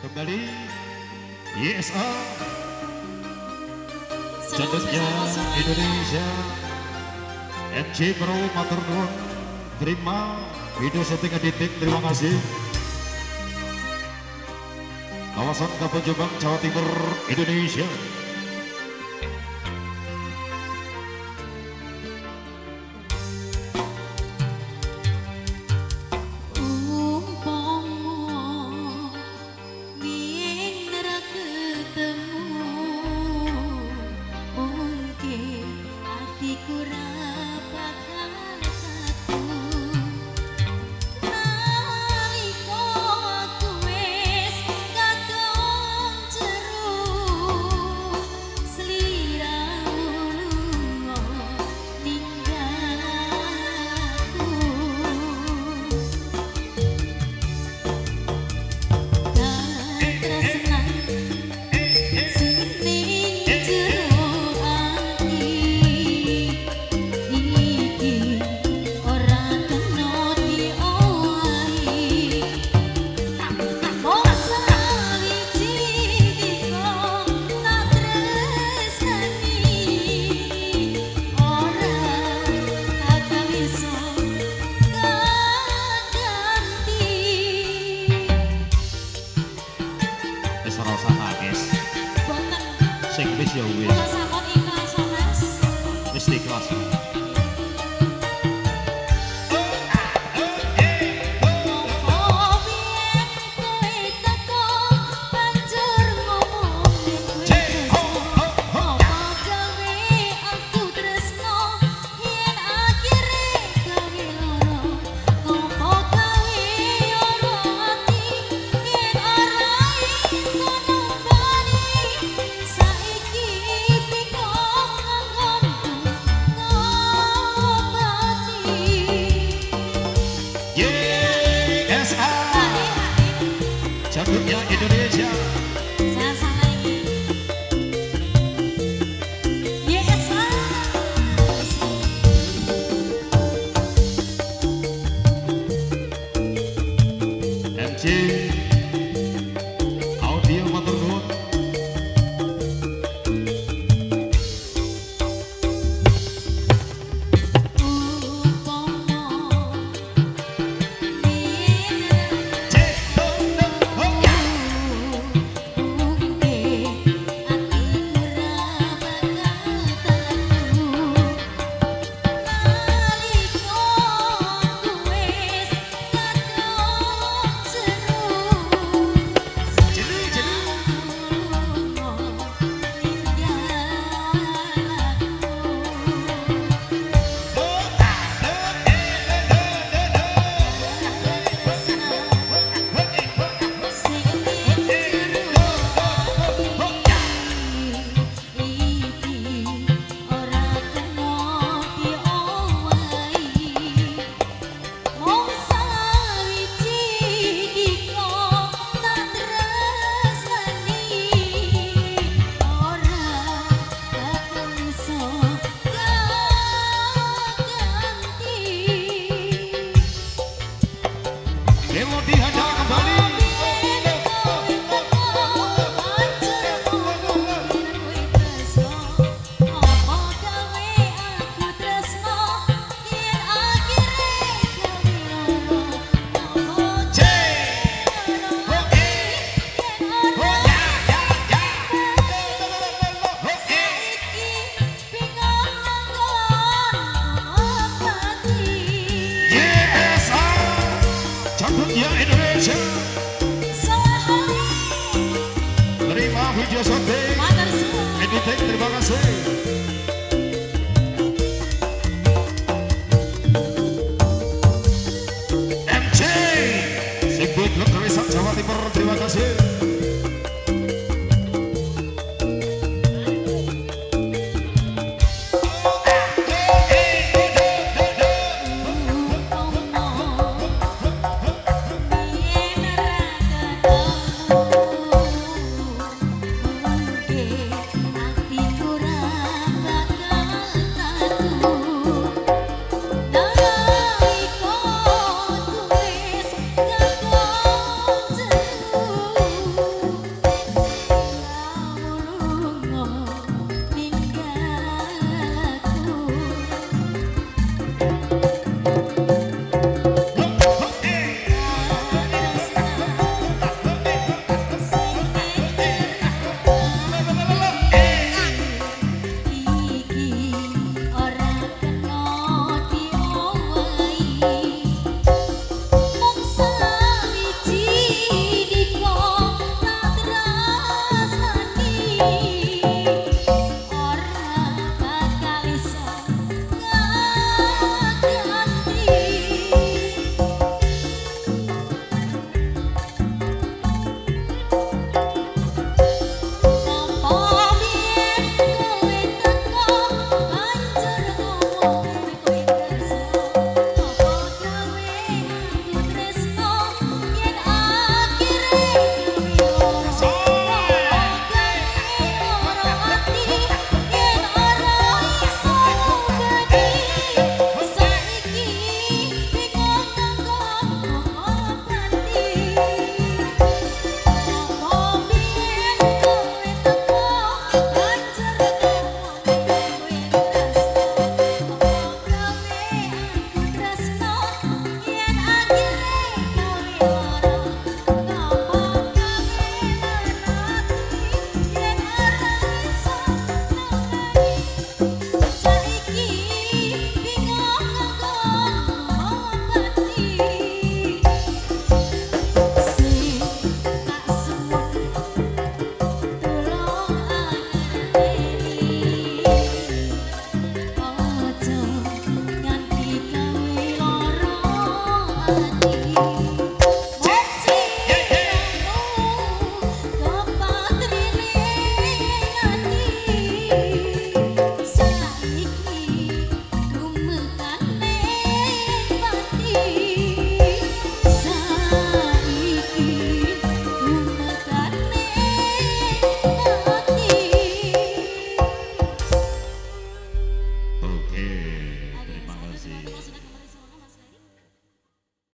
Kembali YSA Jadusnya Indonesia. MC Pro Matur Nuwun. Terima. Video syuting editing Terima kasih. Kawasan Kabupaten Jombang Jawa Timur Indonesia Indonesia